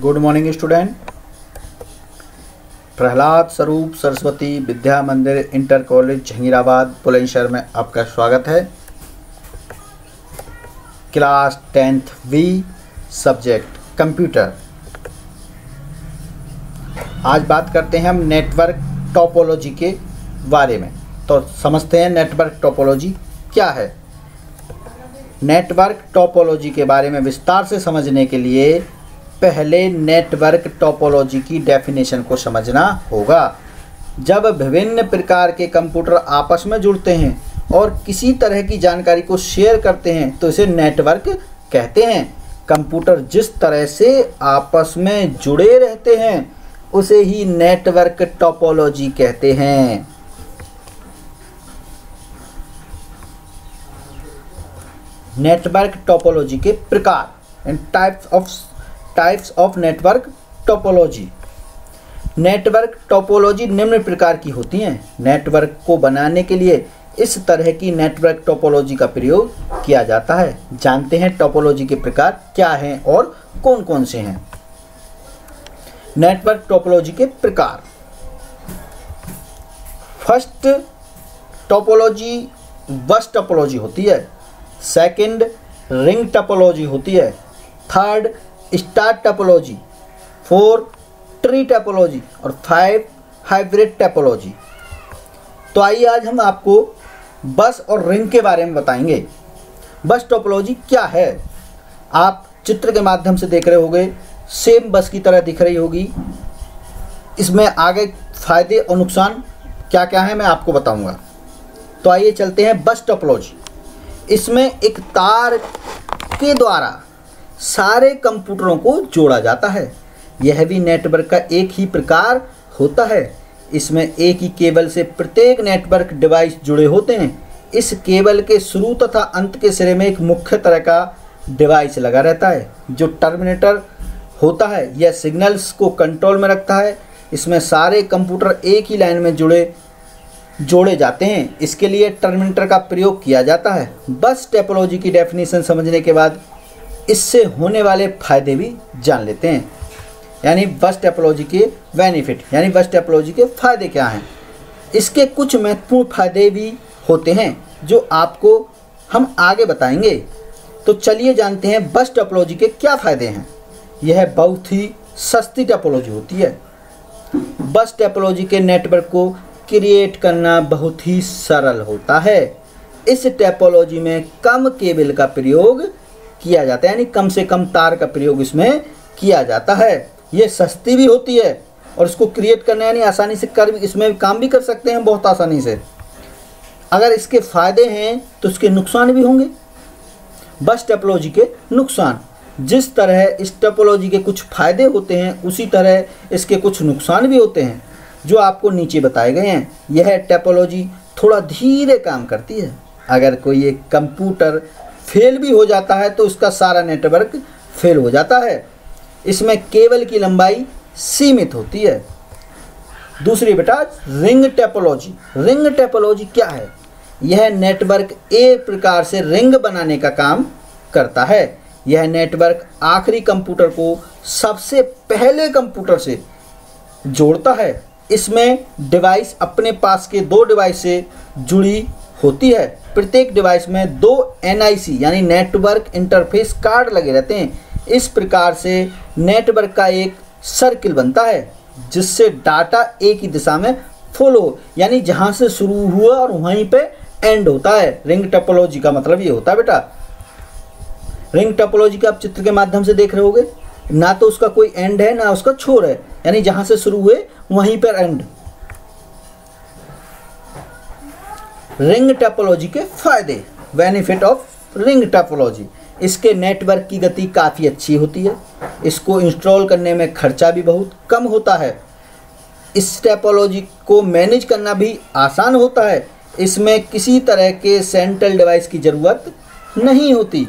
Good morning student Prahlad स्वरूप सरस्वती विद्या मंदिर inter college Zaheerabad, Bulandshahr में आपका स्वागत है। क्लास टेंथ वी सब्जेक्ट कंप्यूटर आज बात करते हैं हम नेटवर्क टोपोलॉजी के बारे में। तो समझते हैं नेटवर्क टोपोलॉजी क्या है? नेटवर्क टोपोलॉजी के बारे में विस्तार से समझने के लिए पहले नेटवर्क टोपोलॉजी की डेफिनेशन को समझना होगा। जब विभिन्न प्रकार के कंप्यूटर आपस में जुड़ते हैं और किसी तरह की जानकारी को शेयर करते हैं तो इसे नेटवर्क कहते हैं। कंप्यूटर जिस तरह से आपस में जुड़े रहते हैं, उसे ही नेटवर्क टोपोलॉजी कहते हैं। नेटवर्क टोपोलॉजी के प्रकार and types of types of network topology network topology निम्न प्रकार की होती हैं। नेटवर्क को बनाने के लिए इस तरह की नेटवर्क टोपोलॉजी का प्रयोग किया जाता है। जानते हैं टोपोलॉजी के प्रकार क्या हैं और कौन कौन से हैं? नेटवर्क टोपोलॉजी के प्रकार। फ़र्स्ट टोपोलॉजी बस टोपोलॉजी होती है। सेकंड रिंग टोपोलॉजी होती है। Third star topology, four tree topology और फाइव हाइब्रिड टोपोलॉजी। तो आइए आज हम आपको बस और रिंग के बारे में बताएँगे। बस टोपोलॉजी क्या है? आप चित्र के माध्यम से देख रहे होंगे, सेम बस की तरह दिख रही होगी। इसमें आगे फ़ायदे और नुकसान क्या क्या है मैं आपको बताऊँगा। तो आइए चलते हैं बस टोपोलॉजी। इसमें एक तार के द्वारा सारे कंप्यूटरों को जोड़ा जाता है। यह भी नेटवर्क का एक ही प्रकार होता है। इसमें एक ही केबल से प्रत्येक नेटवर्क डिवाइस जुड़े होते हैं। इस केबल के शुरू तथा अंत के सिरे में एक मुख्य तरह का डिवाइस लगा रहता है, जो टर्मिनेटर होता है। यह सिग्नल्स को कंट्रोल में रखता है। इसमें सारे कंप्यूटर एक ही लाइन में जुड़े, जोड़े जाते हैं। इसके लिए टर्मिनेटर का प्रयोग किया जाता है। बस टेपोलॉजी की डेफिनेशन समझने के बाद इससे होने वाले फ़ायदे भी जान लेते हैं। यानी बस टेपोलॉजी के बेनिफिट, यानी बस टेपोलॉजी के फ़ायदे क्या हैं? इसके कुछ महत्वपूर्ण फ़ायदे भी होते हैं, जो आपको हम आगे बताएँगे। तो चलिए जानते हैं बस टेपोलॉजी के क्या फ़ायदे हैं। यह बहुत ही सस्ती टेपोलॉजी होती है। बस टेपोलॉजी के नेटवर्क को क्रिएट करना बहुत ही सरल होता है। इस टेपोलॉजी में कम केबल का प्रयोग किया जाता है, यानी कम से कम तार का प्रयोग इसमें किया जाता है। ये सस्ती भी होती है और इसको क्रिएट करना यानी आसानी से कर इसमें काम भी कर सकते हैं बहुत आसानी से। अगर इसके फ़ायदे हैं तो इसके नुकसान भी होंगे। बस टेपोलॉजी के नुकसान। जिस तरह इस टेपोलॉजी के कुछ फ़ायदे होते हैं, उसी तरह इसके कुछ नुकसान भी होते हैं, जो आपको नीचे बताए गए हैं। यह टेपोलॉजी थोड़ा धीरे काम करती है। अगर कोई एक कंप्यूटर फेल भी हो जाता है तो उसका सारा नेटवर्क फेल हो जाता है। इसमें केबल की लंबाई सीमित होती है। दूसरी बेटा, रिंग टेपोलॉजी। रिंग टेपोलॉजी क्या है? यह नेटवर्क एक प्रकार से रिंग बनाने का काम करता है। यह नेटवर्क आखिरी कंप्यूटर को सबसे पहले कंप्यूटर से जोड़ता है। इसमें डिवाइस अपने पास के दो डिवाइस से जुड़ी होती है। प्रत्येक डिवाइस में दो एनआईसी यानी नेटवर्क इंटरफेस कार्ड लगे रहते हैं। इस प्रकार से नेटवर्क का एक सर्किल बनता है, जिससे डाटा एक ही दिशा में फॉलो यानी जहाँ से शुरू हुआ और वहीं पे एंड होता है। रिंग टोपोलॉजी का मतलब ये होता है, बेटा। रिंग टोपोलॉजी का आप चित्र के माध्यम से देख रहे होगे, ना तो उसका कोई एंड है, ना उसका छोर है, यानी जहाँ से शुरू हुए, वहीं पर एंड। रिंग टोपोलॉजी के फ़ायदे बेनिफिट ऑफ़ रिंग टोपोलॉजी। इसके नेटवर्क की गति काफ़ी अच्छी होती है। इसको इंस्टॉल करने में खर्चा भी बहुत कम होता है। इस टेपोलॉजी को मैनेज करना भी आसान होता है। इसमें किसी तरह के सेंट्रल डिवाइस की ज़रूरत नहीं होती।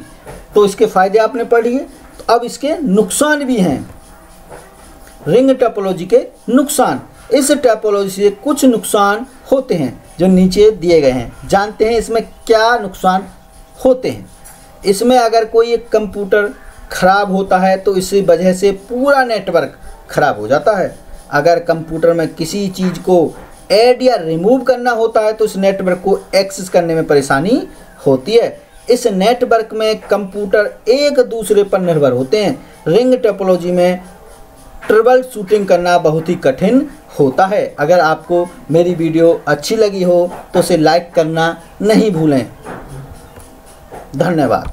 तो इसके फ़ायदे आपने पढ़ लिए। तो अब इसके नुकसान भी हैं। रिंग टोपोलॉजी के नुकसान। इस टोपोलॉजी से कुछ नुकसान होते हैं जो नीचे दिए गए हैं। जानते हैं इसमें क्या नुकसान होते हैं। इसमें अगर कोई एक कंप्यूटर ख़राब होता है तो इसी वजह से पूरा नेटवर्क ख़राब हो जाता है। अगर कंप्यूटर में किसी चीज़ को ऐड या रिमूव करना होता है तो इस नेटवर्क को एक्सेस करने में परेशानी होती है। इस नेटवर्क में कंप्यूटर एक दूसरे पर निर्भर होते हैं। रिंग टोपोलॉजी में ट्रिबल शूटिंग करना बहुत ही कठिन होता है। अगर आपको मेरी वीडियो अच्छी लगी हो तो उसे लाइक करना नहीं भूलें। धन्यवाद।